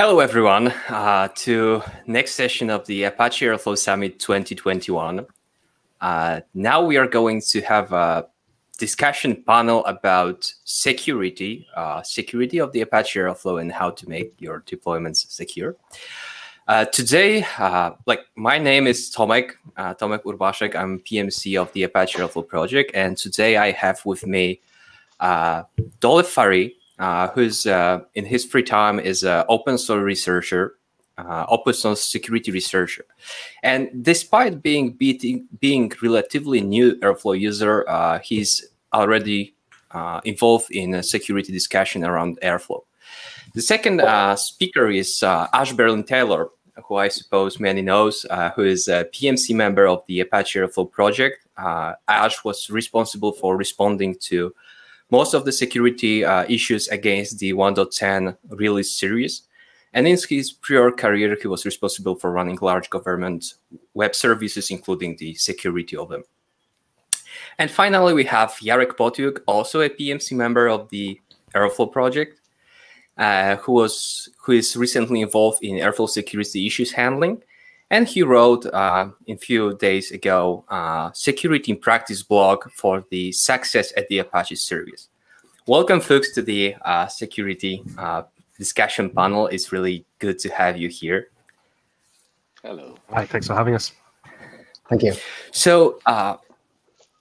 Hello, everyone, uh, to next session of the Apache Airflow Summit 2021. Uh, now we are going to have a discussion panel about security, uh, security of the Apache Airflow and how to make your deployments secure. Uh, today, uh, like my name is Tomek, uh, Tomek Urbaszek. I'm PMC of the Apache Airflow project. And today I have with me uh, Dolev Farhi, uh, who's uh, in his free time is an open source researcher, uh, open source security researcher. And despite being beating, being relatively new Airflow user, uh, he's already uh, involved in a security discussion around Airflow. The second uh, speaker is Ash Berlin Taylor, who I suppose many knows, who is a PMC member of the Apache Airflow project. Ash was responsible for responding to most of the security uh, issues against the 1.10 release series. And in his prior career, he was responsible for running large government web services, including the security of them. And finally, we have Jarek Potiuk, also a PMC member of the Airflow project, uh, who was who is recently involved in Airflow security issues handling. And he wrote uh, a few days ago uh, security in practice blog for the success at the Apache service. Welcome, folks, to the uh, security uh, discussion panel. It's really good to have you here. Hello. Hi, thanks for having us. Thank you. So uh,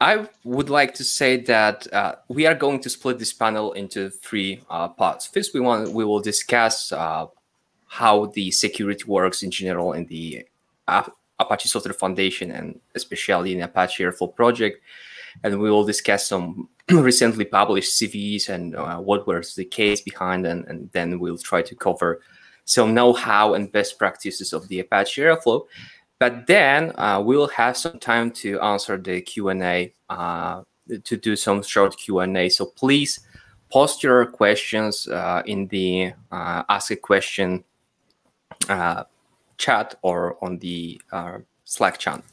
I would like to say that uh, we are going to split this panel into three parts. First, we want we will discuss how the security works in general in the Apache Software Foundation and especially in Apache Airflow project. And we will discuss some recently published CVEs and uh, what was the case behind, and, and then we'll try to cover some know-how and best practices of the Apache Airflow. But then uh, we'll have some time to answer the Q&A, uh, to do some short Q&A. So please post your questions uh, in the uh, Ask a Question uh, chat or on the uh, Slack channel.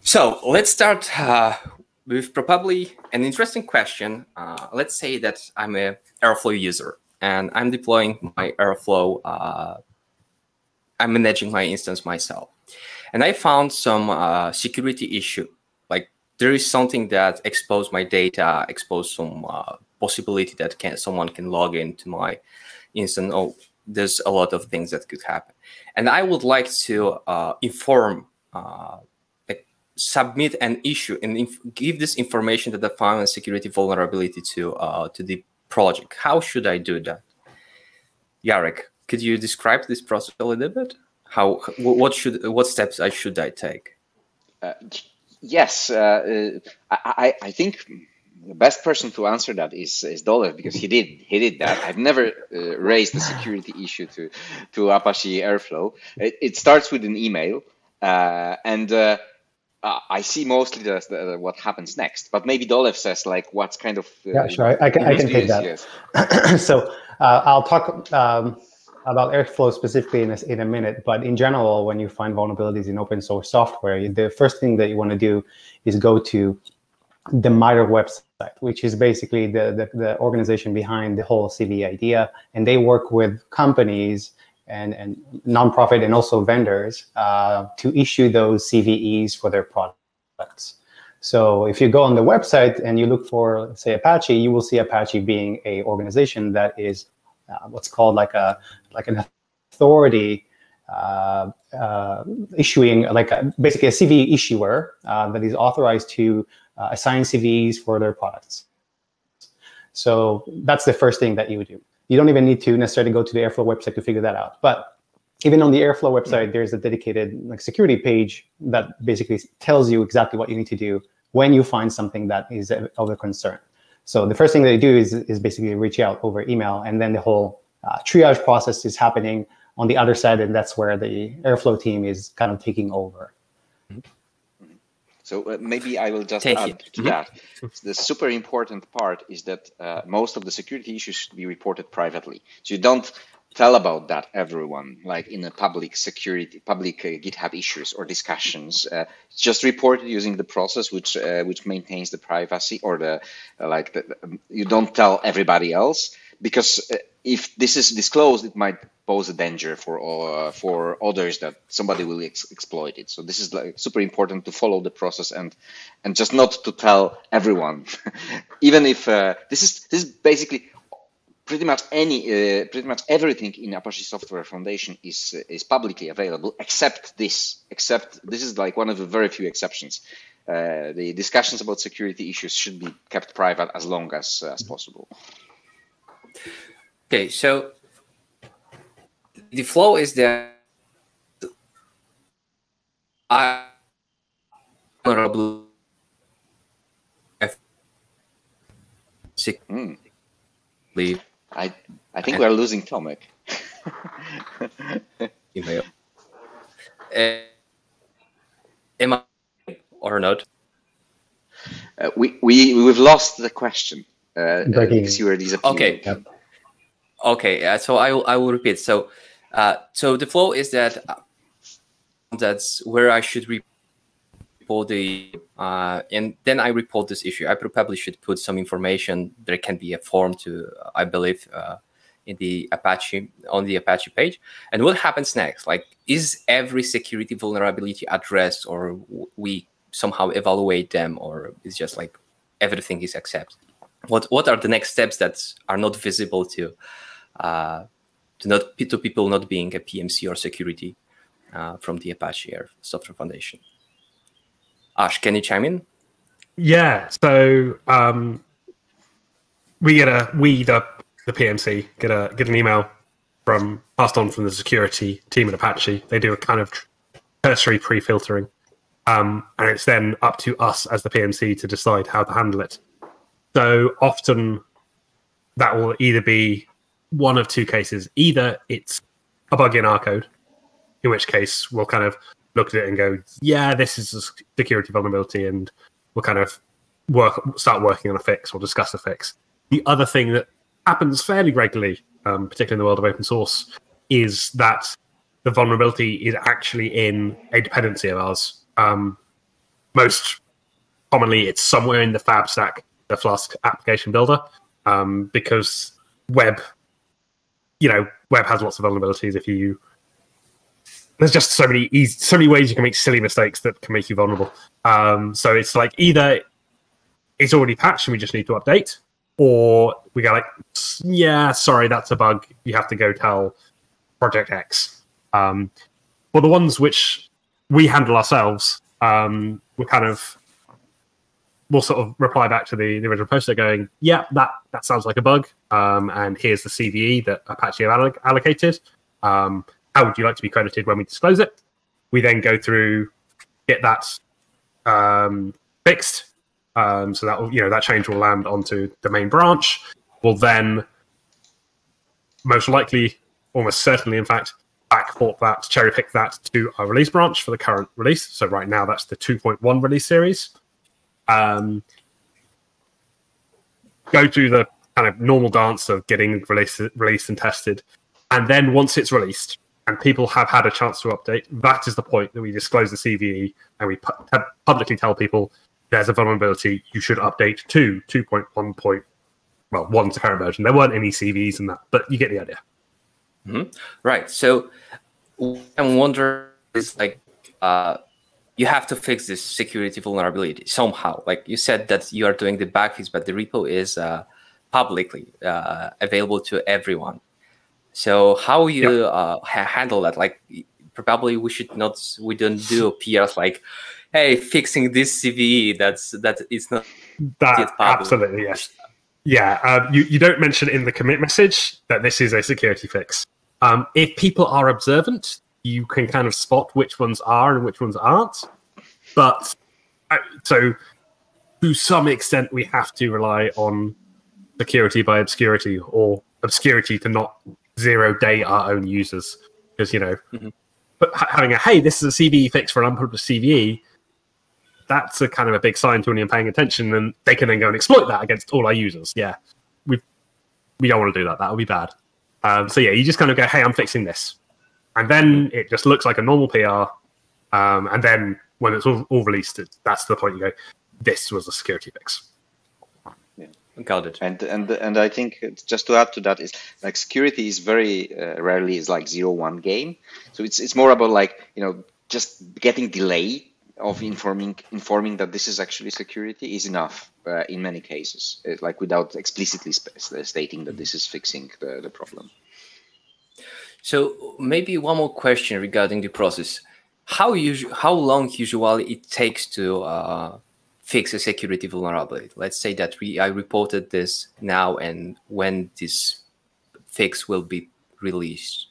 So let's start uh, with probably an interesting question. Uh, let's say that I'm a Airflow user and I'm deploying my Airflow. Uh, I'm managing my instance myself, and I found some uh, security issue. Like there is something that exposed my data, exposed some uh, possibility that can someone can log into my instance. Oh, there's a lot of things that could happen. And I would like to uh, inform, uh, submit an issue and give this information to the and security vulnerability to uh, to the project. How should I do that? Jarek, could you describe this process a little bit? How what should what steps I should I take? Uh, yes, uh, uh, I, I think the best person to answer that is is Dolev because he did he did that. I've never uh, raised the security issue to to Apache Airflow. It, it starts with an email, uh, and uh, I see mostly the, the, what happens next. But maybe Dolev says like what's kind of uh, yeah, sure. I, can I can take that. Yes. so uh, I'll talk. Um, about Airflow specifically in a, in a minute, but in general, when you find vulnerabilities in open source software, the first thing that you want to do is go to the MITRE website, which is basically the, the, the, organization behind the whole CVE idea. And they work with companies and, and nonprofit and also vendors uh, to issue those CVEs for their products. So if you go on the website and you look for, say, Apache, you will see Apache being a organization that is uh, what's called like a like an authority uh, uh, issuing like a, basically a CVE issuer uh, that is authorized to uh, assign CVEs for their products. So that's the first thing that you would do. You don't even need to necessarily go to the Airflow website to figure that out. But even on the Airflow website, there's a dedicated like security page that basically tells you exactly what you need to do when you find something that is of a concern. So the first thing that you do is, is basically reach out over email, and then the whole uh, triage process is happening on the other side, and that's where the Airflow team is kind of taking over. So uh, maybe I will just Thank add you. to mm -hmm. that. The super important part is that uh, most of the security issues should be reported privately. So you don't tell about that everyone like in a public security public uh, github issues or discussions uh, just report using the process which uh, which maintains the privacy or the uh, like the, um, you don't tell everybody else because if this is disclosed, it might pose a danger for uh, for others that somebody will ex exploit it. So this is like super important to follow the process and and just not to tell everyone, even if uh, this is this is basically pretty much any uh, pretty much everything in Apache Software Foundation is uh, is publicly available except this except this is like one of the very few exceptions. Uh, the discussions about security issues should be kept private as long as as possible. Okay, so the flow is that I honorable mm. I I think we're losing Tomek. Email. Uh, am I or not? Uh, we we we've lost the question uh, because you were disappearing. Okay. Yep. Okay. Uh, so I will I will repeat. So uh, so the flow is that uh, that's where I should report the uh, and then I report this issue. I probably should put some information. There can be a form to I believe uh, in the Apache on the Apache page. And what happens next? Like, is every security vulnerability addressed, or we somehow evaluate them, or it's just like everything is accepted? What What are the next steps that are not visible to uh, to not to people not being a PMC or security uh, from the Apache Air Software Foundation. Ash, can you chime in? Yeah. So um, we get a we the the PMC get a get an email from passed on from the security team at Apache. They do a kind of cursory pre-filtering, um, and it's then up to us as the PMC to decide how to handle it. So often that will either be one of two cases. Either it's a bug in our code, in which case we'll kind of look at it and go, yeah, this is a security vulnerability, and we'll kind of work start working on a fix or discuss a fix. The other thing that happens fairly regularly, um, particularly in the world of open source, is that the vulnerability is actually in a dependency of ours. Um, most commonly, it's somewhere in the Fab stack, the Flask application builder, um, because web you know, web has lots of vulnerabilities. If you there's just so many easy, so many ways you can make silly mistakes that can make you vulnerable. Um, so it's like either it's already patched and we just need to update, or we go like, yeah, sorry, that's a bug. You have to go tell Project X. Um, for the ones which we handle ourselves, um, we're kind of we'll sort of reply back to the, the original poster going, yeah, that, that sounds like a bug. Um, and here's the CVE that Apache have allocated. Um, how would you like to be credited when we disclose it? We then go through, get that um, fixed. Um, so that will, you know, that change will land onto the main branch. We'll then most likely, almost certainly, in fact, backport that, cherry pick that to our release branch for the current release. So right now, that's the 2.1 release series um, go through the kind of normal dance of getting released, released and tested. And then once it's released and people have had a chance to update, that is the point that we disclose the CVE and we pu- publicly tell people there's a vulnerability, you should update to 2.1 point, well, one's the current version. There weren't any CVEs in that, but you get the idea. Mm-hmm. Right. So I'm wondering, is like, uh, you have to fix this security vulnerability somehow. Like you said that you are doing the bug fix, but the repo is uh, publicly uh, available to everyone. So how you uh, ha handle that? Like probably we should not, we don't do PRs like, hey, fixing this CVE. That's that it's not that absolutely yes. Yeah, um, you, you don't mention in the commit message that this is a security fix. Um, if people are observant, you can kind of spot which ones are and which ones aren't. But so to some extent, we have to rely on security by obscurity or obscurity to not zero day our own users. Because you know mm-hmm. but having a hey this is a cve fix for an unpublished cve that's a kind of a big sign to anyone paying attention and they can then go and exploit that against all our users. Yeah we we don't want to do that. That would be bad. Um, so yeah you just kind of go hey i'm fixing this and then it just looks like a normal PR. Um, and then when it's all, all released, it, that's the point you go, this was a security fix. Yeah. got it. And and and I think just to add to that is like security is very uh, rarely is like zero one game. So it's it's more about like you know just getting delay of informing informing that this is actually security is enough uh, in many cases, it, uh, like without explicitly stating that this is fixing the, the problem. So maybe one more question regarding the process. How usu- how long usually it takes to uh, fix a security vulnerability? Let's say that we I reported this now, and when this fix will be released.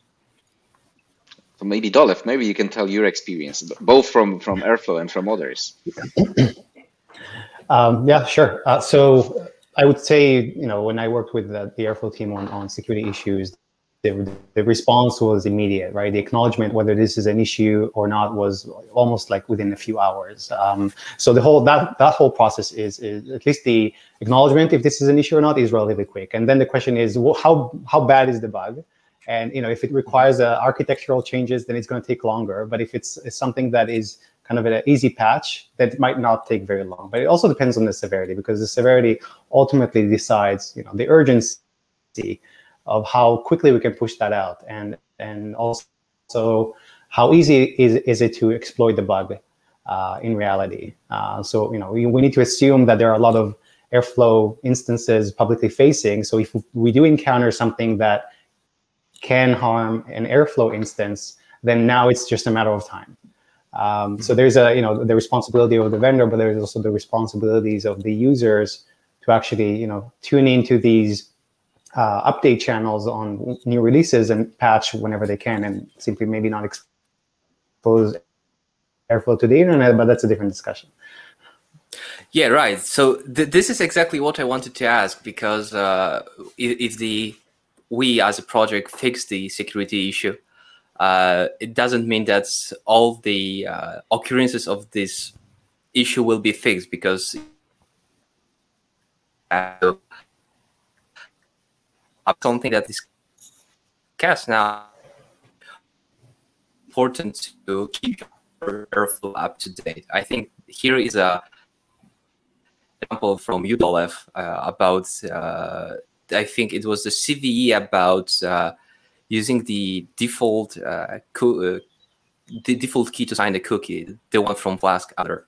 So maybe Dolev, maybe you can tell your experience, both from from Airflow and from others. um, yeah, sure. Uh, so I would say, you know, when I worked with the, the Airflow team on, on security issues, the, the response was immediate, right? The acknowledgement whether this is an issue or not was almost like within a few hours. Um, so the whole that that whole process is, is at least the acknowledgement if this is an issue or not is relatively quick. And then the question is, well, how how bad is the bug? And you know, if it requires uh, architectural changes, then it's going to take longer. But if it's, it's something that is kind of an easy patch, that might not take very long. But it also depends on the severity because the severity ultimately decides, you know, the urgency of how quickly we can push that out, and and also how easy is is it to exploit the bug uh, in reality. Uh, so you know, we, we need to assume that there are a lot of Airflow instances publicly facing. So if we do encounter something that can harm an airflow instance, then now it's just a matter of time. Um, so there's a you know the responsibility of the vendor, but there's also the responsibilities of the users to actually you know tune into these uh, update channels on new releases and patch whenever they can, and simply maybe not expose airflow to the internet. But that's a different discussion. Yeah, right. So th this is exactly what I wanted to ask because uh, if, if the we as a project fix the security issue, uh, it doesn't mean that all the uh, occurrences of this issue will be fixed because uh, something that is cast now important to keep your airflow up to date. I think here is a example from UDOLEV uh, about uh, I think it was the CVE about uh, using the default uh, uh, the default key to sign the cookie, the one from Flask other,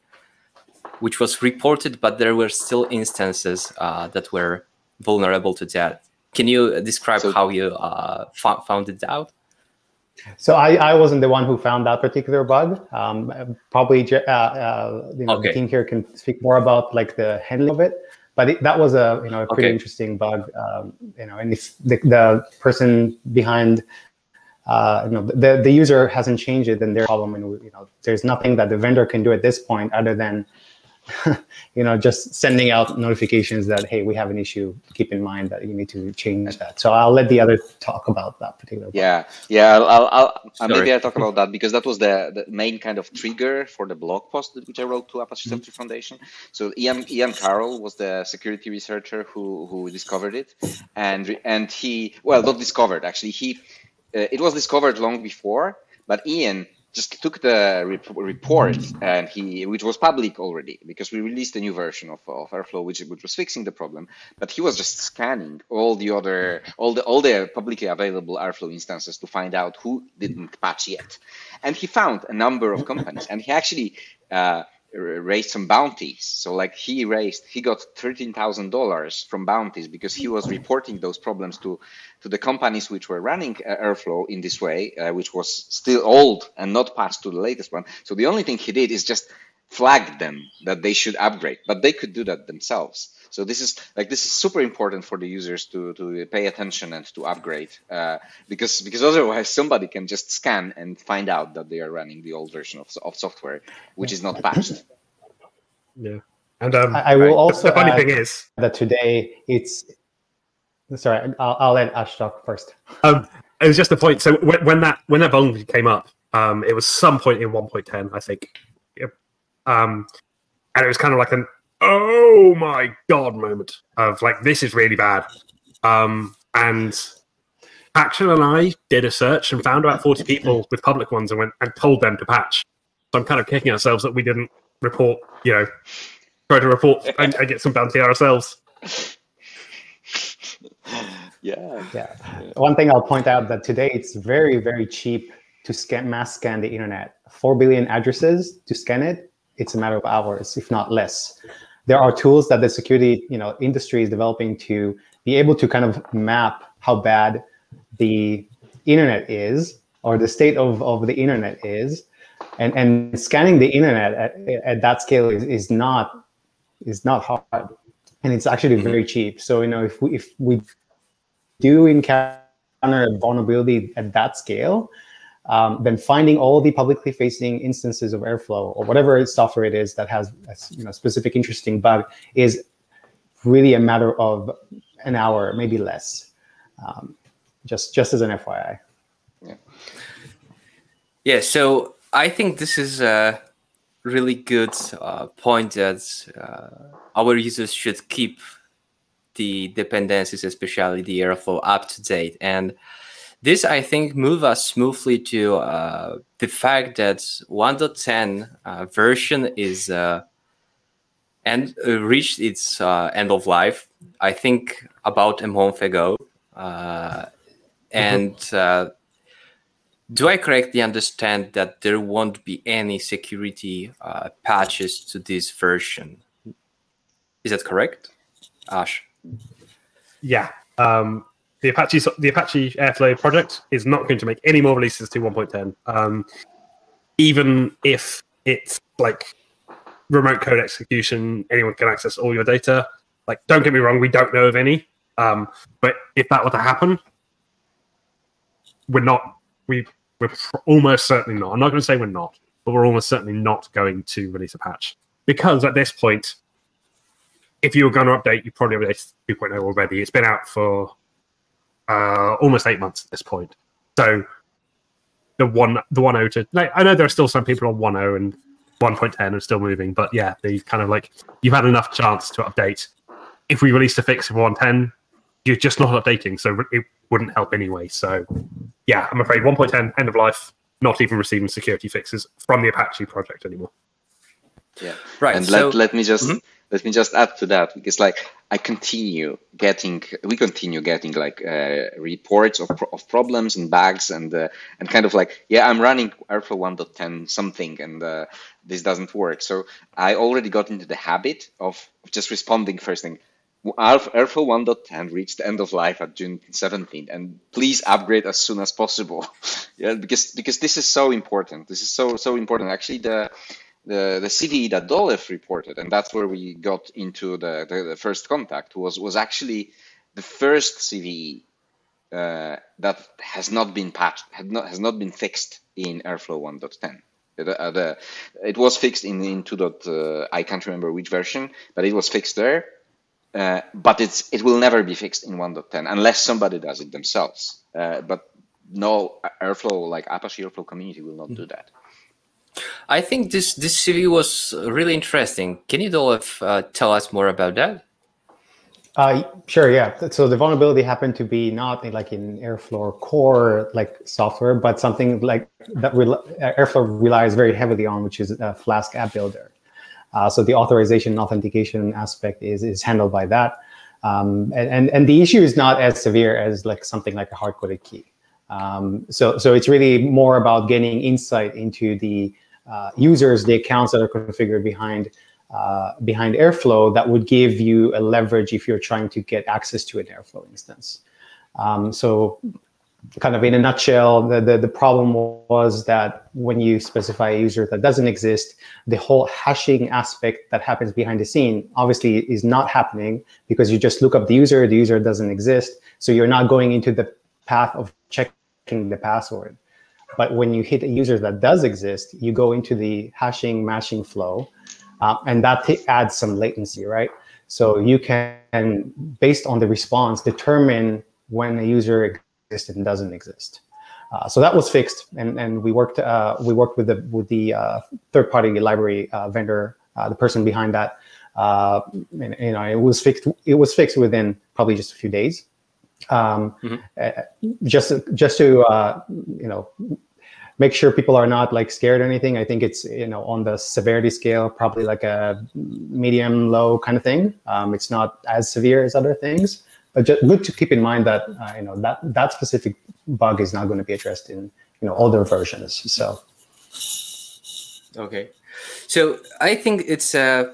which was reported, but there were still instances uh, that were vulnerable to that. Can you describe so, how you uh, found it out? So I, I wasn't the one who found that particular bug. Um, probably uh, uh, you know, okay. the team here can speak more about like the handling of it but it, that was a you know a pretty okay. interesting bug. Um, you know, and if the, the person behind uh, you know the the user hasn't changed it, then their problem. And you know, there's nothing that the vendor can do at this point other than you know, just sending out notifications that, hey, we have an issue. Keep in mind that you need to change that. So I'll let the other talk about that particular. Yeah, yeah. I'll, I'll, I'll maybe I'll talk about that because that was the, the main kind of trigger for the blog post which I wrote to Apache mm-hmm. Software Foundation. So Ian Ian Carroll was the security researcher who who discovered it, and and he well not discovered actually he uh, it was discovered long before, but Ian just took the rep- report and he which was public already because we released a new version of, of airflow which, which was fixing the problem but he was just scanning all the other all the all the publicly available airflow instances to find out who didn't patch yet. And he found a number of companies and he actually uh, raised some bounties. So like he raised, he got thirteen thousand dollars from bounties because he was reporting those problems to to the companies which were running uh, Airflow in this way, uh, which was still old and not passed to the latest one. So the only thing he did is just flag them that they should upgrade, but they could do that themselves. So this is like this is super important for the users to to pay attention and to upgrade uh, because because otherwise somebody can just scan and find out that they are running the old version of, of software which is not patched. Yeah, and um, I, I, will also the funny thing is that today it's sorry I'll, I'll let Ash talk first. Um, it was just a point. So when, when that when that vulnerability came up, um, it was some point in 1.10, I think. Yep. Um, and it was kind of like an oh my god moment of like this is really bad. Um, and Action and I did a search and found about 40 people with public ones and went and told them to patch. So I'm kind of kicking ourselves that we didn't report, you know, try to report and, and get some bounty ourselves. Yeah. yeah. One thing I'll point out that today it's very, very cheap to scan mass scan the internet. Four billion addresses to scan it, it's a matter of hours, if not less. There are tools that the security you know industry is developing to be able to kind of map how bad the internet is or the state of, of the internet is. And, and scanning the internet at, at that scale is, is not is not hard and it's actually very cheap. So you know if we if we do encounter a vulnerability at that scale, um, then finding all the publicly facing instances of Airflow or whatever software it is that has a you know, specific interesting bug is really a matter of an hour, maybe less. Um, just just as an FYI. Yeah. Yeah. So I think this is a really good uh, point that uh, our users should keep the dependencies, especially the Airflow, up to date. And this, I think, move us smoothly to uh, the fact that 1.10 uh, version is uh, and uh, reached its uh, end of life. I think about a month ago, uh, and mm-hmm. do I correctly understand that there won't be any security patches to this version? Is that correct, Ash? Yeah. Um, the Apache the Apache Airflow project is not going to make any more releases to 1.10. Um, even if it's like remote code execution, anyone can access all your data. Like, don't get me wrong, we don't know of any. Um, but if that were to happen, we're not. We we're almost certainly not. I'm not going to say we're not, but we're almost certainly not going to release a patch because at this point, if you were going to update, you probably updated 2.0 already. It's been out for uh, almost eight months at this point. So the one the 1.0 to like, I know there are still some people on 1.0 and 1.10 are still moving, but yeah, they kind of like you've had enough chance to update. If we released a fix for 1.10, you're just not updating, so it wouldn't help anyway. So yeah, I'm afraid 1.10 end of life, not even receiving security fixes from the Apache project anymore. Yeah, right. And so, let, let me just mm-hmm let me just add to that because like I continue getting, we continue getting like uh, reports of, of problems and bugs and uh, and kind of like, yeah, I'm running Airflow 1.10 something and uh, this doesn't work. So I already got into the habit of just responding first thing. Airflow 1.10 reached the end of life at June 17th, and please upgrade as soon as possible. yeah, because because this is so important. This is so so important. Actually, the the, the CVE that Dolev reported, and that's where we got into the, the, the first contact, was, was actually the first CVE uh, that has not been patched, not, has not been fixed in Airflow 1.10. The, uh, the, it was fixed in, in 2. Uh, I can't remember which version, but it was fixed there. Uh, but it's it will never be fixed in 1.10 unless somebody does it themselves. Uh, but no Airflow, like Apache Airflow community, will not do that. I think this this CV was really interesting. Can you, Dolev, uh, tell us more about that? Uh, sure, yeah. So the vulnerability happened to be not like in Airflow core like software, but something like that re Airflow relies very heavily on, which is a Flask app builder. Uh, so the authorization and authentication aspect is is handled by that. Um, and, and, and the issue is not as severe as like something like a hard-coded key. Um, so, so it's really more about getting insight into the uh, users, the accounts that are configured behind uh, behind Airflow that would give you a leverage if you're trying to get access to an Airflow instance. Um, so kind of in a nutshell, the, the, the, problem was that when you specify a user that doesn't exist, the whole hashing aspect that happens behind the scene obviously is not happening because you just look up the user, the user doesn't exist. So you're not going into the path of checking the password. But when you hit a user that does exist, you go into the hashing mashing flow, uh, and that adds some latency, right? So you can, based on the response, determine when a user exists and doesn't exist. Uh, so that was fixed, and, and we worked uh, we worked with the with the uh, third party library uh, vendor, uh, the person behind that. And, you know, it was fixed. It was fixed within probably just a few days um, mm-hmm. uh, just just to uh, you know make sure people are not like scared or anything. I think it's you know on the severity scale, probably like a medium low kind of thing. Um, it's not as severe as other things, but just good to keep in mind that uh, you know that that specific bug is not going to be addressed in you know older versions. So okay, so I think it's uh,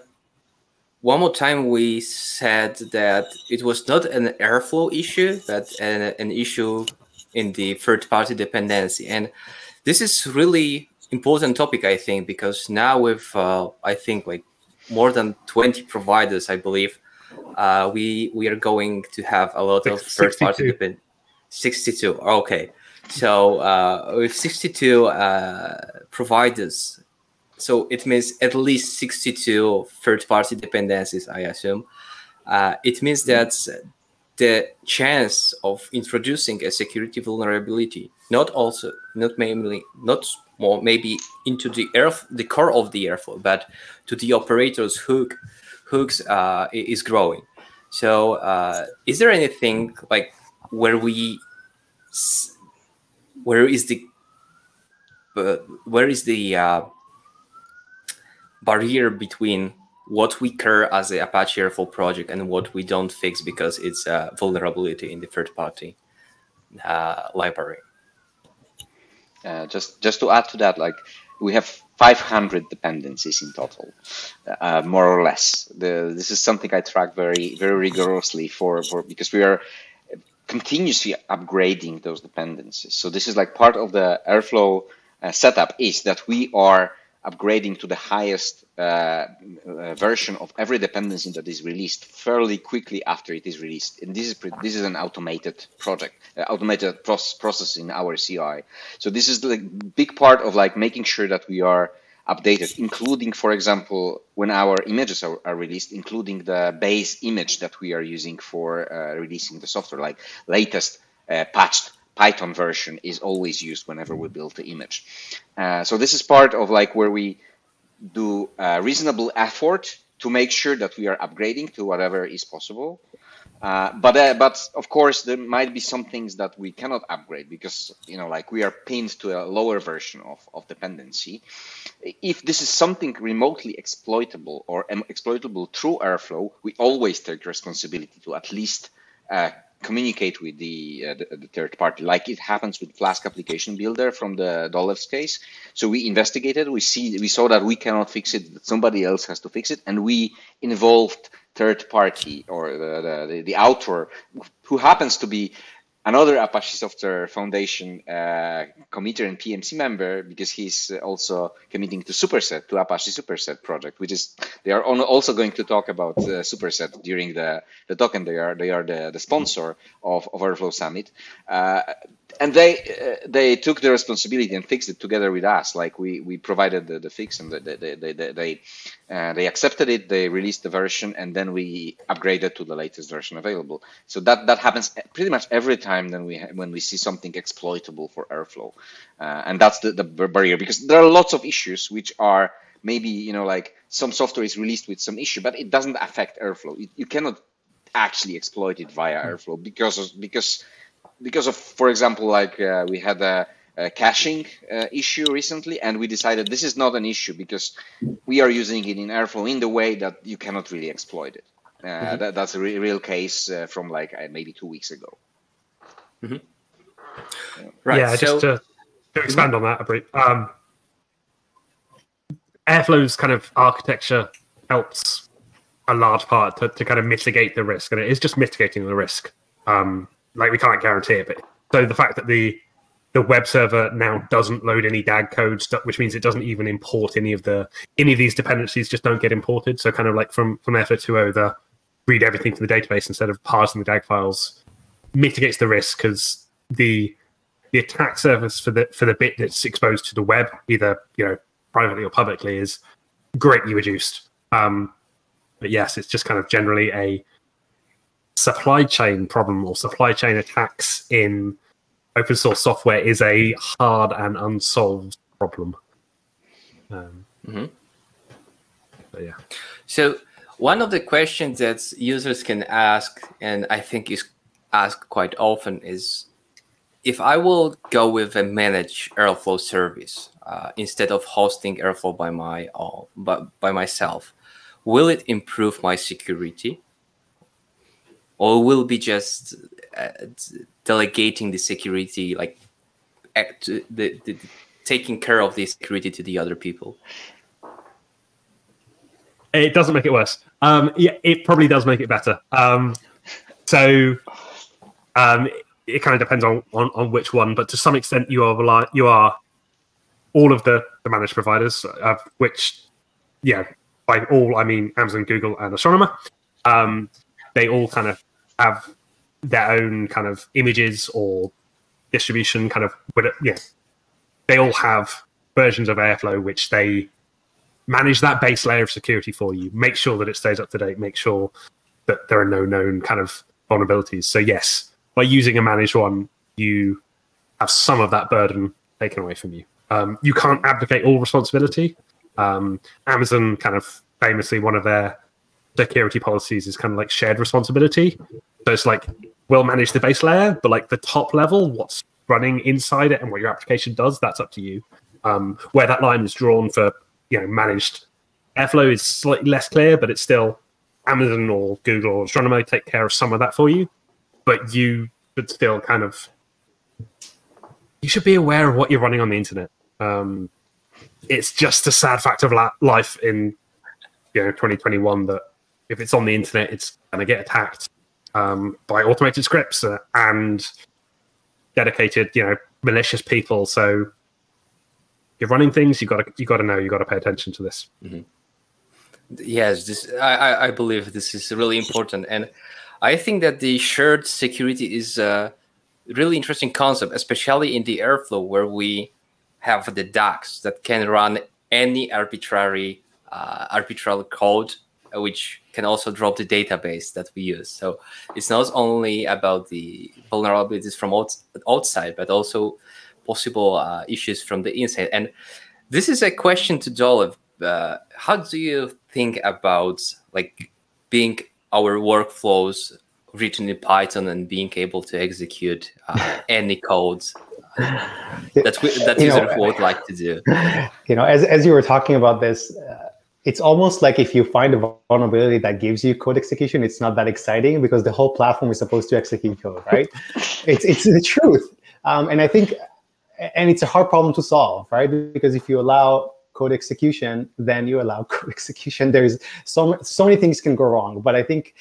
one more time we said that it was not an airflow issue, but an, an issue in the third-party dependency, and this is really important topic I think because now with uh, I think like more than 20 providers I believe uh, we we are going to have a lot of third party depend 62 okay. So uh, with 62 uh, providers so it means at least 62 third party dependencies i assume. Uh, it means that the chance of introducing a security vulnerability not also not mainly not more maybe into the air the core of the airflow but to the operator's hook hooks uh, is growing. So, uh, is there anything like where we, where is the, uh, where is the uh, barrier between what we care as the Apache Airflow project and what we don't fix because it's a vulnerability in the third-party uh, library? Uh, just just to add to that, like we have 500 dependencies in total, uh, more or less. The, this is something I track very, very rigorously for, for because we are continuously upgrading those dependencies. So this is like part of the Airflow uh, setup is that we are upgrading to the highest uh, uh, version of every dependency that is released fairly quickly after it is released. And this is this is an automated project, uh, automated process, process in our CI. So this is the big part of like making sure that we are updated, including, for example, when our images are, are released, including the base image that we are using for uh, releasing the software, like latest uh, patched Python version is always used whenever we build the image. Uh, so this is part of like where we do a reasonable effort to make sure that we are upgrading to whatever is possible. Uh, but uh, but of course there might be some things that we cannot upgrade because you know like we are pinned to a lower version of, of dependency. If this is something remotely exploitable or exploitable through Airflow, we always take responsibility to at least uh, communicate with the, uh, the, the, third party, like it happens with Flask application builder from the Dolev's case. So we investigated, we see, we saw that we cannot fix it, somebody else has to fix it, and we involved third party or the, the, the author who happens to be another Apache Software Foundation uh, committer and PMC member because he's also committing to Superset, to Apache Superset project, which is they are also going to talk about uh, Superset during the, the talk, and they are they are the, the sponsor of, of Airflow Summit. Uh, and they uh, they took the responsibility and fixed it together with us. Like we we provided the, the fix and they they they they, uh, they accepted it. They released the version and then we upgraded to the latest version available. So that that happens pretty much every time then we when we see something exploitable for Airflow, uh, and that's the, the barrier because there are lots of issues which are maybe you know like some software is released with some issue, but it doesn't affect Airflow. It, you cannot actually exploit it via Airflow because because because of, for example, like uh, we had a, a caching uh, issue recently, and we decided this is not an issue because we are using it in Airflow in the way that you cannot really exploit it. Uh, mm-hmm. that, that's a re- real case uh, from like uh, maybe two weeks ago. Mm-hmm. Yeah. Right. Yeah, so, just to, to expand on that a bit. Um, Airflow's kind of architecture helps a large part to, to kind of mitigate the risk, and it is just mitigating the risk. Um, like we can't guarantee it, but so the fact that the the web server now doesn't load any DAG codes, which means it doesn't even import any of the any of these dependencies. Just don't get imported. So kind of like from from Airflow 2.0, the read everything from the database instead of parsing the DAG files mitigates the risk because the the attack surface for the for the bit that's exposed to the web, either you know privately or publicly, is greatly reduced. Um, but yes, it's just kind of generally a supply chain problem or supply chain attacks in open source software is a hard and unsolved problem. Um, mm-hmm. yeah. So one of the questions that users can ask, and I think is asked quite often, is if I will go with a managed Airflow service uh, instead of hosting Airflow by my own, but by myself, will it improve my security? Or will be just uh, delegating the security, like act, the, the, the taking care of the security to the other people? It doesn't make it worse. Um, yeah, it probably does make it better. Um, so um, it kind of depends on, on, on which one, but to some extent, you are rely, you are all of the, the managed providers, which, yeah, by all I mean Amazon, Google, and Astronomer. Um, they all kind of have their own kind of images or distribution, kind of, yeah, they all have versions of Airflow which they manage that base layer of security for you, make sure that it stays up to date, make sure that there are no known kind of vulnerabilities. So yes, by using a managed one, you have some of that burden taken away from you. Um, you can't abdicate all responsibility. Um, Amazon kind of famously one of their security policies is kind of like shared responsibility. So it's like we'll manage the base layer, but like the top level, what's running inside it and what your application does, that's up to you. Um, where that line is drawn for you know managed airflow is slightly less clear, but it's still Amazon or Google or Astronomer take care of some of that for you. But you should still kind of you should be aware of what you're running on the internet. Um, it's just a sad fact of life in you know 2021 that if it's on the internet, it's going to get attacked um, by automated scripts uh, and dedicated, you know, malicious people. So you're running things. You got to you got to know. You got to pay attention to this. Mm-hmm. Yes, this I, I believe this is really important, and I think that the shared security is a really interesting concept, especially in the airflow where we have the DAGs that can run any arbitrary uh, arbitrary code which can also drop the database that we use. So it's not only about the vulnerabilities from out, outside, but also possible uh, issues from the inside. And this is a question to Dolev. Uh, how do you think about like being our workflows written in Python and being able to execute uh, any codes that we, that users would like to do? You know, as as you were talking about this, uh, it's almost like if you find a vulnerability that gives you code execution, it's not that exciting because the whole platform is supposed to execute code, right? it's it's the truth, um, and I think, and it's a hard problem to solve, right? Because if you allow code execution, then you allow code execution. There's so so many things can go wrong, but I think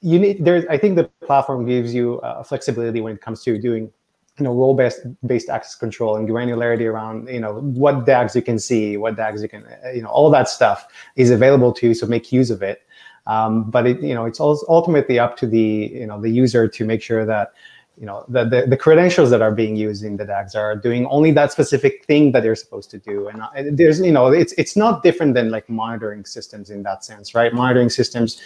you need there's I think the platform gives you uh, flexibility when it comes to doing you know role-based based access control and granularity around you know what DAGs you can see, what DAGs you can you know all that stuff is available to you. So make use of it. Um, but it you know it's ultimately up to the you know the user to make sure that you know the, the, the credentials that are being used in the DAGs are doing only that specific thing that they're supposed to do. And uh, there's you know it's it's not different than like monitoring systems in that sense, right? Monitoring systems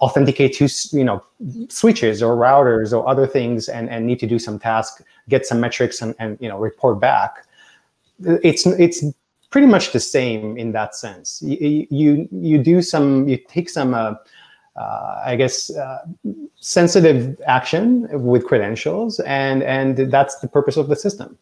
authenticate to you know switches or routers or other things and, and need to do some task get some metrics and, and you know report back it's it's pretty much the same in that sense. You you, you do some you take some uh, uh, I guess uh, sensitive action with credentials, and and that's the purpose of the system.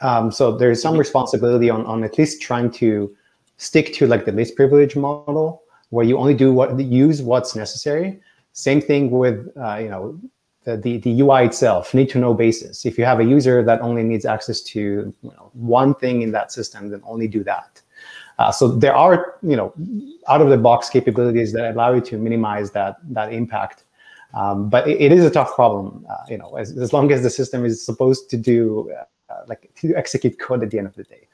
Um, so there's some responsibility on on at least trying to stick to like the least privilege model, where you only do what use what's necessary. Same thing with uh, you know the, the, the UI itself, need to know basis. If you have a user that only needs access to you know, one thing in that system, then only do that. Uh, so there are you know out of the box capabilities that allow you to minimize that that impact. Um, but it, it is a tough problem, uh, you know, as, as long as the system is supposed to do uh, like to execute code at the end of the day.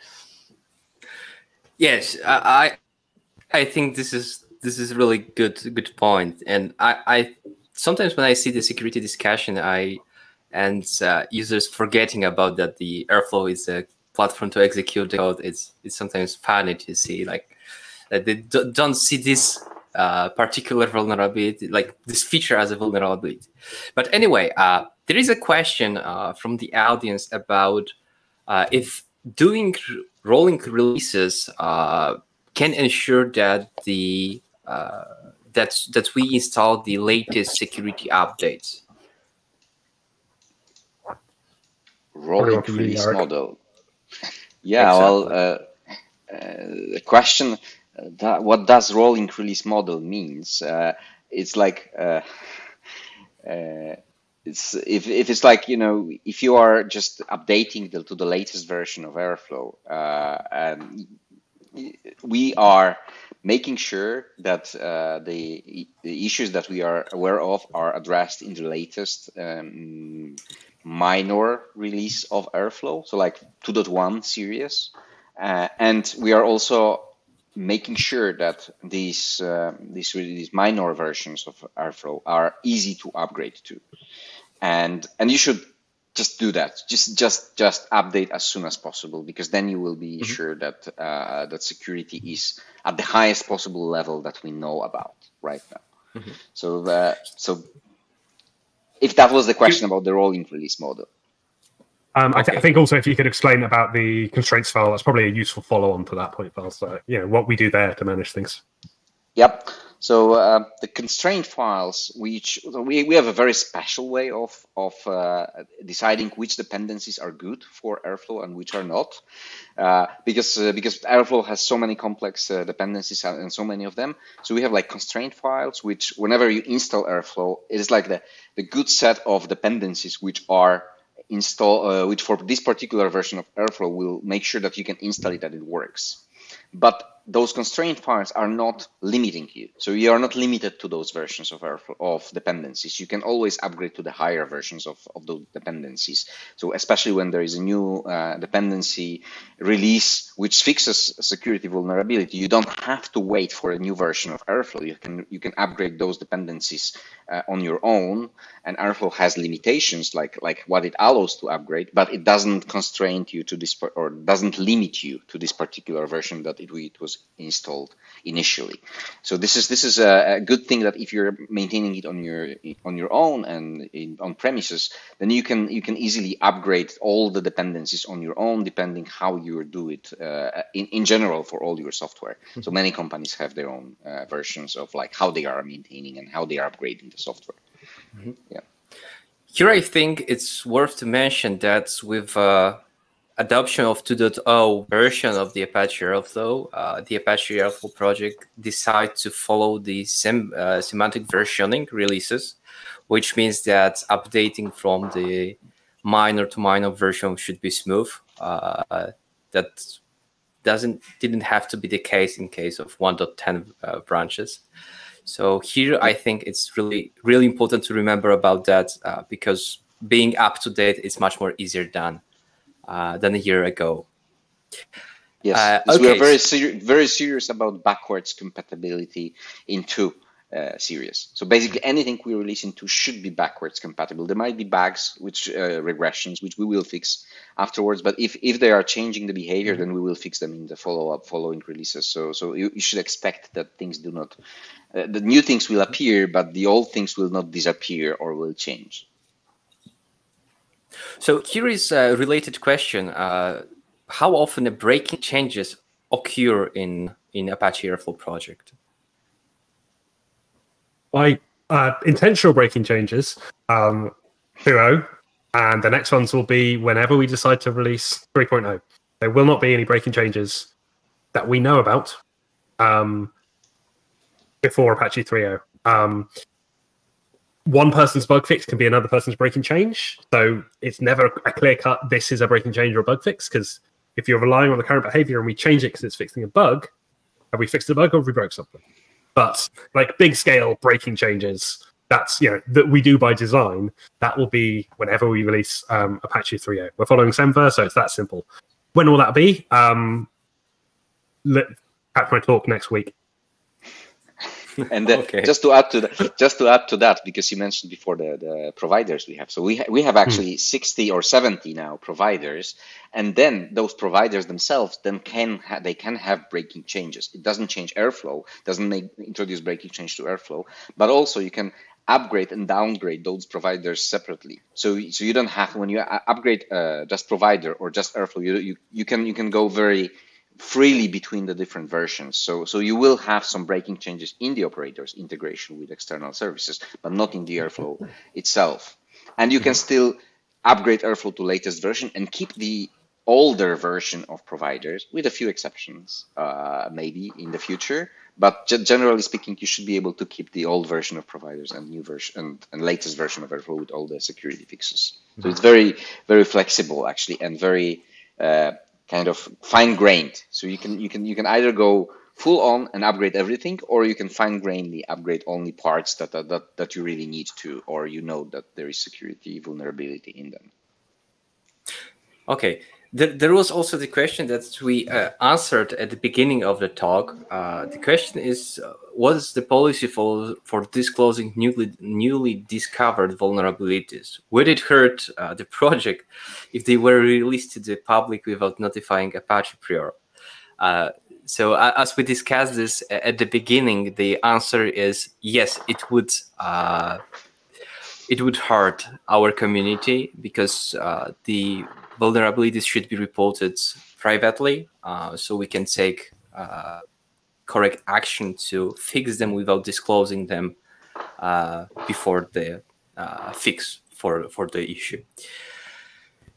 Yes, I I think this is this is really good good point, and I, I sometimes when I see the security discussion, I and uh, users forgetting about that the Airflow is a platform to execute the code. It's it's sometimes funny to see like that they don't see this uh, particular vulnerability, like this feature as a vulnerability. But anyway, uh, there is a question uh, from the audience about uh, if doing rolling releases uh, can ensure that the uh, that that we install the latest security updates. Rolling release model. Yeah, exactly. well, uh, uh, the question that what does rolling release model means? Uh, it's like uh, uh, it's if, if it's like you know if you are just updating the, to the latest version of airflow uh, and we are making sure that uh, the, the, issues that we are aware of are addressed in the latest um, minor release of airflow so like 2.1 series. Uh, and we are also making sure that these uh, these these minor versions of airflow are easy to upgrade to. And and you should just do that just just just update as soon as possible because then you will be mm-hmm. sure that uh, that security is at the highest possible level that we know about right now mm-hmm. so uh, so if that was the question about the rolling release model um, okay. I, th- I, think also if you could explain about the constraints file, that's probably a useful follow-on to that point, file. So, you know, what we do there to manage things. Yep. So uh, the constraint files, which we, we have a very special way of, of uh, deciding which dependencies are good for Airflow and which are not, uh, because uh, because Airflow has so many complex uh, dependencies and so many of them. So we have like constraint files, which whenever you install Airflow, it is like the, the good set of dependencies which are install, uh, which for this particular version of Airflow will make sure that you can install it that it works. But those constraint files are not limiting you. So you are not limited to those versions of, of dependencies. You can always upgrade to the higher versions of, of those dependencies. So especially when there is a new uh, dependency release which fixes security vulnerability, you don't have to wait for a new version of Airflow. You can you can upgrade those dependencies uh, on your own. And Airflow has limitations like like what it allows to upgrade, but it doesn't constrain you to this or doesn't limit you to this particular version that it, it was installed initially. So this is this is a, a, good thing that if you're maintaining it on your on your own and in, on premises, then you can you can easily upgrade all the dependencies on your own, depending how you do it uh, in in general for all your software. Mm-hmm. So many companies have their own uh, versions of like how they are maintaining and how they are upgrading the software. Mm-hmm. Yeah. Here, I think it's worth to mention that with uh, adoption of 2.0 version of the Apache Airflow, uh, the Apache Airflow project decided to follow the sem uh, semantic versioning releases, which means that updating from the minor to minor version should be smooth. Uh, that doesn't didn't have to be the case in case of 1.10 uh, branches. So here, I think it's really really important to remember about that uh, because being up to date is much more easier done uh, than a year ago. Yes, uh, okay. we are very ser- very serious about backwards compatibility into uh, series. So basically, anything we release into should be backwards compatible. There might be bugs, which uh, regressions, which we will fix afterwards. But if if they are changing the behavior, then we will fix them in the follow up following releases. So so you, you should expect that things do not, uh, the new things will appear, but the old things will not disappear or will change. So here is a related question. Uh, how often the breaking changes occur in, in Apache Airflow project? By uh, intentional breaking changes, um, 2.0, and the next ones will be whenever we decide to release 3.0. There will not be any breaking changes that we know about um, before Apache 3.0. Um, one person's bug fix can be another person's breaking change. So it's never a clear cut, this is a breaking change or a bug fix. Because if you're relying on the current behavior and we change it because it's fixing a bug, have we fixed the bug or have we broke something? But like big scale breaking changes, that's you know that we do by design. That will be whenever we release um, Apache 3.0. We're following Semver, so it's that simple. When will that be? Um, let, my talk next week. and uh, okay. just to add to that, just to add to that, because you mentioned before the, the providers we have. So we ha- we have actually mm. 60 or 70 now providers, and then those providers themselves then can they can have breaking changes. It doesn't change airflow, doesn't make introduce breaking change to airflow, but also you can upgrade and downgrade those providers separately. So so you don't have when you upgrade uh, just provider or just airflow, you, you you can you can go very freely between the different versions. So, so you will have some breaking changes in the operator's integration with external services, but not in the Airflow itself. And you can still upgrade Airflow to latest version and keep the older version of providers with a few exceptions, uh, maybe in the future, but generally speaking, you should be able to keep the old version of providers and new version and, and latest version of Airflow with all the security fixes. Mm-hmm. So it's very, very flexible actually, and very uh, kind of fine grained. So you can you can you can either go full on and upgrade everything, or you can fine grainedly upgrade only parts that, that that you really need to, or you know that there is security vulnerability in them. Okay, there, there was also the question that we uh, answered at the beginning of the talk. Uh, the question is, uh, what is the policy for for disclosing newly newly discovered vulnerabilities? Would it hurt uh, the project if they were released to the public without notifying Apache prior? Uh, so as we discussed this at the beginning, the answer is yes. It would uh, it would hurt our community because the vulnerabilities should be reported privately uh, so we can take uh, correct action to fix them without disclosing them uh, before the uh, fix for, for the issue.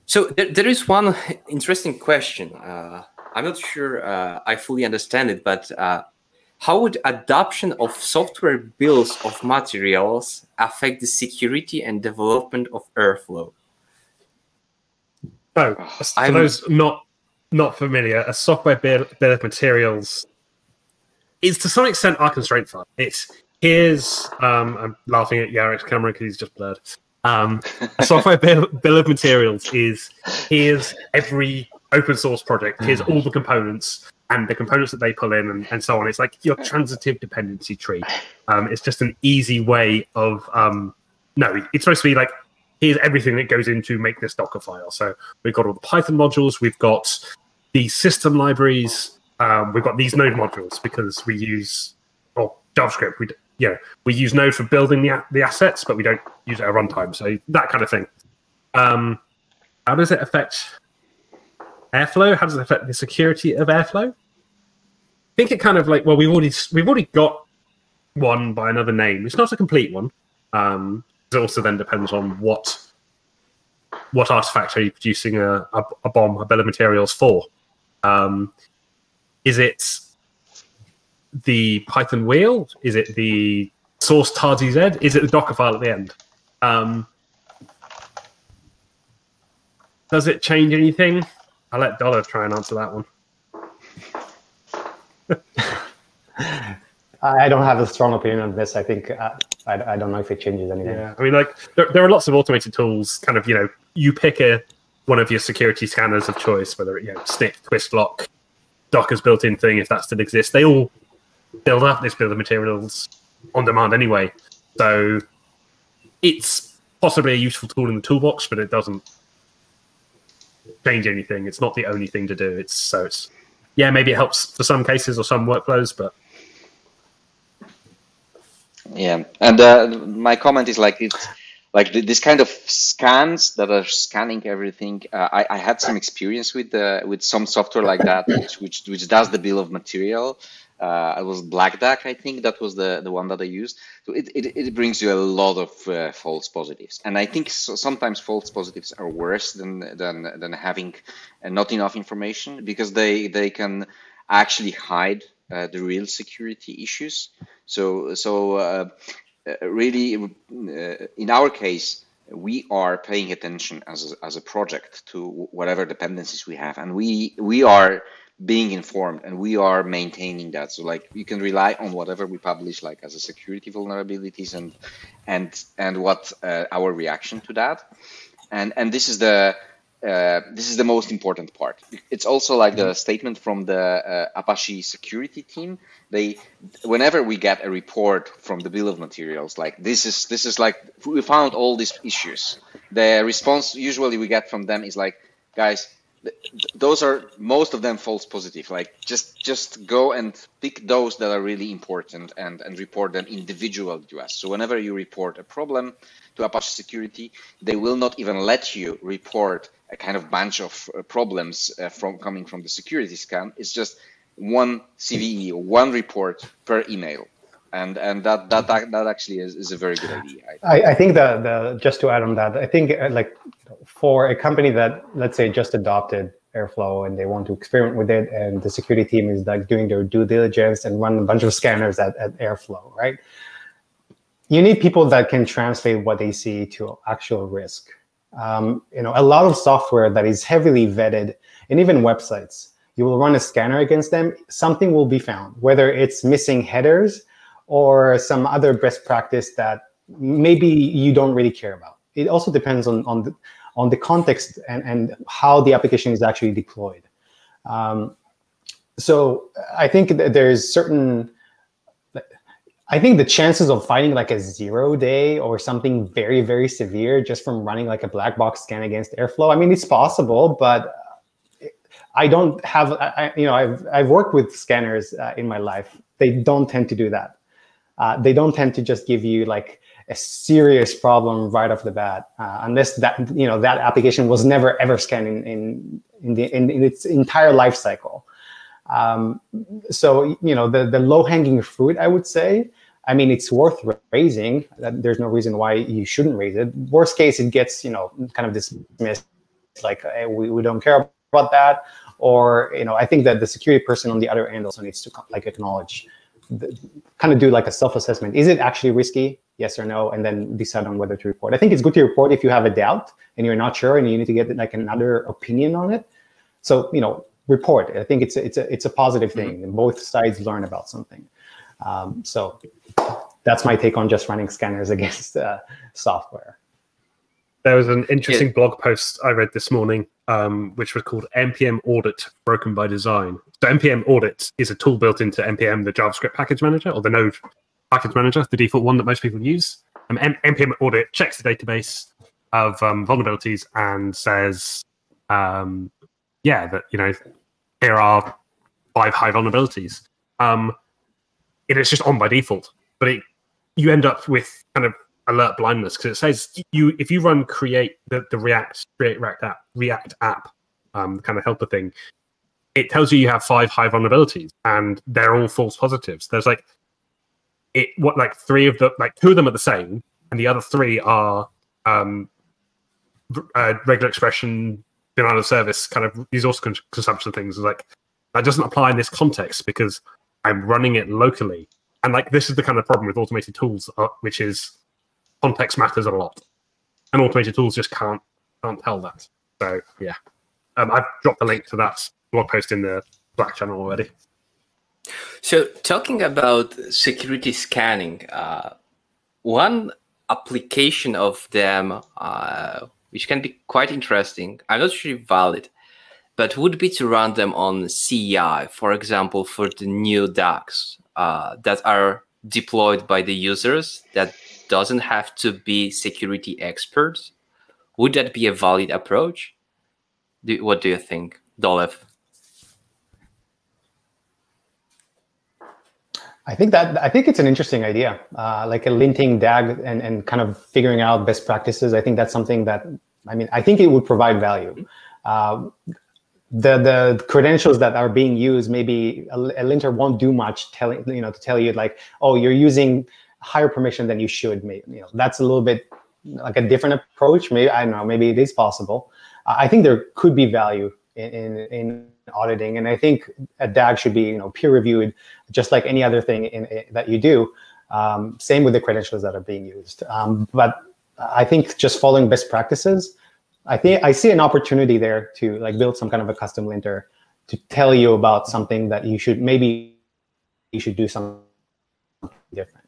So there, there is one interesting question. Uh, I'm not sure uh, I fully understand it, but how would adoption of software bills of materials affect the security and development of Airflow? So, for I'm... those not not familiar, a software bill, bill of materials is to some extent our constraint file. It's here's um, I'm laughing at Jarek's camera because he's just blurred. Um, a software bill, bill of materials is here's every open source project. Here's all the components and the components that they pull in and, and so on. It's like your transitive dependency tree. Um, it's just an easy way of um, no, it's supposed to be like here's everything that goes into make this Docker file. So we've got all the Python modules, we've got the system libraries, um, we've got these Node modules because we use or JavaScript. We you know we use Node for building the the assets, but we don't use it at runtime. So that kind of thing. Um, how does it affect Airflow? How does it affect the security of Airflow? Think it kind of like well, we've already we've already got one by another name. It's not a complete one. Um, it also then depends on what what artifact are you producing a, a, a bomb, a bill of materials for. Um, is it the Python wheel? Is it the source tardz? Is it the Docker file at the end? Um, does it change anything? I'll let Dolev try and answer that one. I don't have a strong opinion on this. I think uh, I, I don't know if it changes anything. Yeah, I mean, like there, there are lots of automated tools. Kind of, you know, you pick a one of your security scanners of choice, whether you know, Snyk, Twistlock, Docker's built-in thing, if that still exists. They all build up this build of materials on demand anyway. So it's possibly a useful tool in the toolbox, but it doesn't change anything. It's not the only thing to do. It's so it's yeah, maybe it helps for some cases or some workflows, but yeah, and uh, my comment is like it's like this kind of scans that are scanning everything. Uh, I, I, had some experience with uh, with some software like that, which, which which does the bill of material. Uh, it was Black Duck, I think that was the, the one that I used. So it, it, it brings you a lot of uh, false positives, and I think so, sometimes false positives are worse than than than having uh, not enough information because they they can actually hide uh, the real security issues. So, so uh, uh, really, in our case, we are paying attention as a, as a project to whatever dependencies we have, and we we are being informed and we are maintaining that so like you can rely on whatever we publish like as a security vulnerabilities and and and what uh, our reaction to that and and this is the uh, this is the most important part. It's also like the statement from the uh, Apache security team. They, whenever we get a report from the bill of materials, like this is this is like we found all these issues. The response usually we get from them is like, guys, those are most of them false positive. Like just just go and pick those that are really important and and report them individually to us. So whenever you report a problem to Apache security, they will not even let you report a kind of bunch of uh, problems uh, from coming from the security scan. It's just one CVE, one report per email. And, and that, that that actually is, is a very good idea. I, I think that the just to add on that, I think uh, like for a company that let's say just adopted Airflow and they want to experiment with it, and the security team is like doing their due diligence and run a bunch of scanners at, at Airflow, right? You need people that can translate what they see to actual risk. Um, you know, a lot of software that is heavily vetted, and even websites, you will run a scanner against them, something will be found, whether it's missing headers or some other best practice that maybe you don't really care about. It also depends on, on, the, on the context and, and how the application is actually deployed. Um, so I think that there's certain, I think the chances of finding like a zero day or something very, very severe just from running like a black box scan against Airflow, I mean, it's possible, but I don't have, I, you know, I've, I've worked with scanners uh, in my life. They don't tend to do that. Uh, they don't tend to just give you like a serious problem right off the bat, uh, unless that, you know, that application was never ever scanned in, in, in, the, in, in its entire life cycle. Um, so, you know, the, the low hanging fruit, I would say, I mean, it's worth raising. There's no reason why you shouldn't raise it. Worst case, it gets, you know, kind of dismissed like, hey, we, we don't care about that or you know i think that the security person on the other end also needs to like acknowledge kind of do like a self-assessment. Is it actually risky? Yes or no? And then decide on whether to report. I think it's good to report if you have a doubt and you're not sure and you need to get like another opinion on it. So you know report i think it's a, it's a it's a positive mm-hmm. thing. Mm-hmm. both sides learn about something. Um, so that's my take on just running scanners against uh, software there was an interesting yeah. blog post I read this morning, um, which was called "npm audit broken by design." So npm audit is a tool built into npm, the JavaScript package manager or the Node package manager, the default one that most people use. Um, npm audit checks the database of um, vulnerabilities and says, um, "Yeah, that you know, here are five high vulnerabilities." Um, it is just on by default, but it, you end up with kind of alert blindness because it says you if you run create the, the React create React app React app um, kind of helper thing, it tells you you have five high vulnerabilities and they're all false positives. There's like it what like three of the like two of them are the same and the other three are um, uh, regular expression denial of service kind of resource consumption things. Like that doesn't apply in this context because I'm running it locally. And like this is the kind of problem with automated tools, uh, which is context matters a lot, and automated tools just can't can't tell that. So yeah, um, I've dropped a link to that blog post in the Slack channel already. So talking about security scanning, uh, one application of them, uh, which can be quite interesting, I'm not sure if valid, but would be to run them on CI, for example, for the new DAGs uh, that are deployed by the users that doesn't have to be security experts. Would that be a valid approach? Do, what do you think, Dolev? I think that I think it's an interesting idea, uh, like a linting DAG and, and kind of figuring out best practices. I think that's something that I mean I think it would provide value. Uh, the the credentials that are being used, maybe a, a linter won't do much telling you know to tell you like, oh, you're using higher permission than you should. Maybe you know that's a little bit like a different approach. Maybe I don't know. Maybe it is possible. I think there could be value in, in, in auditing, and I think a DAG should be you know peer reviewed, just like any other thing in, in, that you do. Um, same with the credentials that are being used. Um, but I think just following best practices, I think I see an opportunity there to like build some kind of a custom linter to tell you about something that you should maybe you should do something different.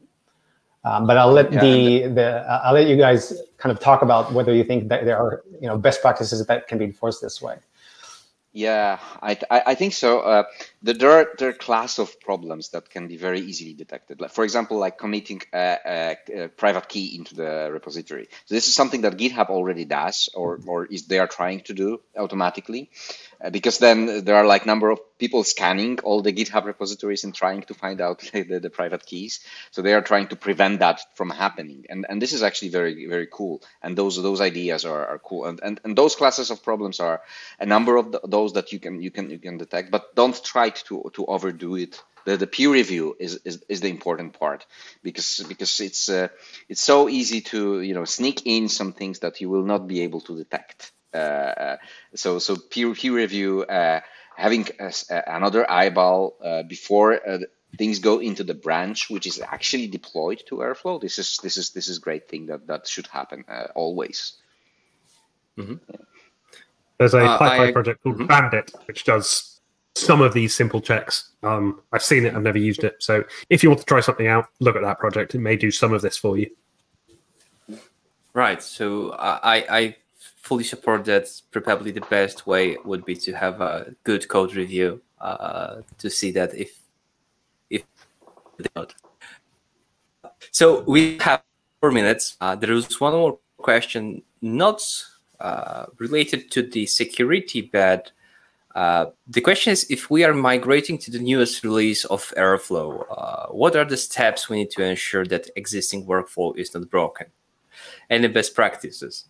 Um, but I'll let yeah, the the uh, I'll let you guys kind of talk about whether you think that there are you know best practices that can be enforced this way. Yeah, I, I think so. Uh, the, there, are, there are class of problems that can be very easily detected. Like, for example, like committing a, a, a, private key into the repository. So this is something that GitHub already does, or, or is they are trying to do automatically. Uh, because then there are like number of people scanning all the GitHub repositories and trying to find out the, the, private keys. So they are trying to prevent that from happening. And and this is actually very very cool. And those those ideas are, are cool. And, and and those classes of problems are a number of the, those that you can you can you can detect. But don't try to to overdo it. The, the peer review is, is, is the important part because because it's uh, it's so easy to you know sneak in some things that you will not be able to detect so so peer peer review, uh, having a, another eyeball uh, before things go into the branch, which is actually deployed to Airflow. This is this is this is great thing that that should happen always. Mm-hmm. Yeah. There's a uh, pipeline project called mm-hmm. Bandit, which does some of these simple checks. Um, I've seen it, I've never used it. So if you want to try something out, look at that project. It may do some of this for you. Right. So I, I fully support that. Probably the best way would be to have a good code review uh, to see that if if not. So we have four minutes. Uh, there is one more question, not uh, related to the security but Uh, the question is if we are migrating to the newest release of Airflow, uh, what are the steps we need to ensure that existing workflow is not broken? Any best practices?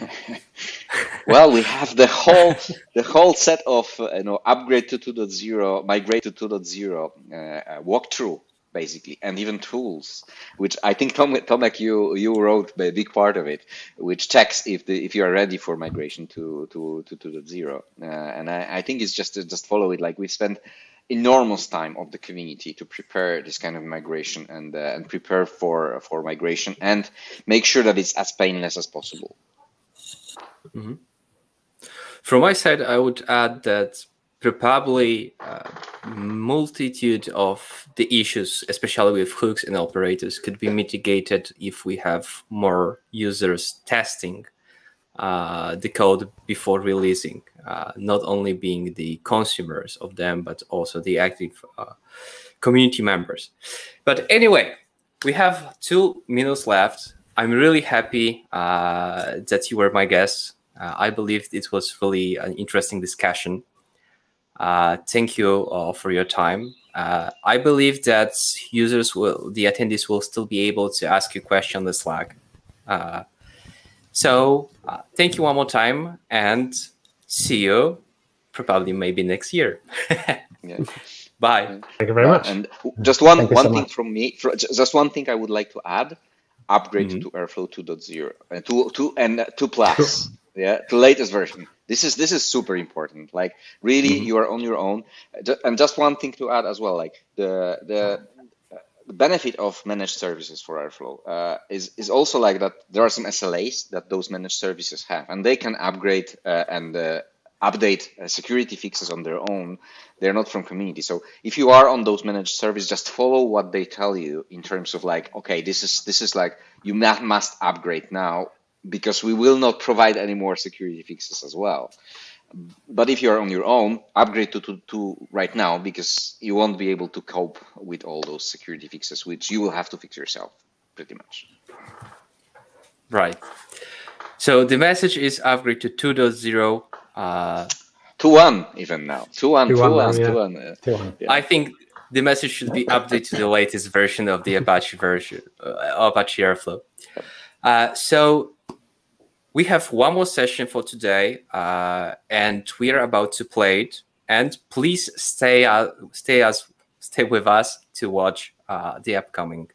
well, we have the whole the whole set of uh, you know upgrade to 2.0, migrate to 2.0 uh, walkthrough basically, and even tools, which I think Tom, Tomek, you you wrote a big part of it, which checks if the if you are ready for migration to to to, to the zero. Uh, and I, I think it's just to just follow it. Like we spent enormous time of the community to prepare this kind of migration and uh, and prepare for for migration and make sure that it's as painless as possible. Mm -hmm. From my side, I would add that probably a multitude of the issues, especially with hooks and operators, could be mitigated if we have more users testing uh, the code before releasing, uh, not only being the consumers of them, but also the active uh, community members. But anyway, we have two minutes left. I'm really happy uh, that you were my guest. Uh, I believe it was really an interesting discussion. Uh, thank you uh, for your time. Uh, I believe that users will, the attendees will still be able to ask you questions on the Slack. Uh, so uh, thank you one more time and see you probably maybe next year. yeah. Bye. Thank you very much. And just one, one so thing much. from me, just one thing I would like to add, upgrade mm -hmm. to Airflow 2.0 and 2, 2 and 2 plus. Yeah the latest version. This is this is super important. Like really mm-hmm. you are on your own. And just one thing to add as well like the the the benefit of managed services for airflow uh, is is also like that there are some slas that those managed services have and they can upgrade uh, and uh, update uh, security fixes on their own they're not from community so if you are on those managed services just follow what they tell you in terms of like okay this is this is like you must upgrade now because we will not provide any more security fixes as well. But if you're on your own, upgrade to, to, to right now because you won't be able to cope with all those security fixes, which you will have to fix yourself pretty much. Right. So the message is upgrade to 2.0. Uh, 2 1 even now. 2.1, 2.1, 2.1. 2.1. Yeah. I think the message should be updated to the latest version of the Apache version, uh, Apache Airflow. Uh, so we have one more session for today, uh, and we are about to play it. And please stay, uh, stay us, stay with us to watch uh, the upcoming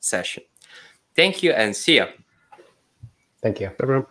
session. Thank you, and see you. Thank you, everyone.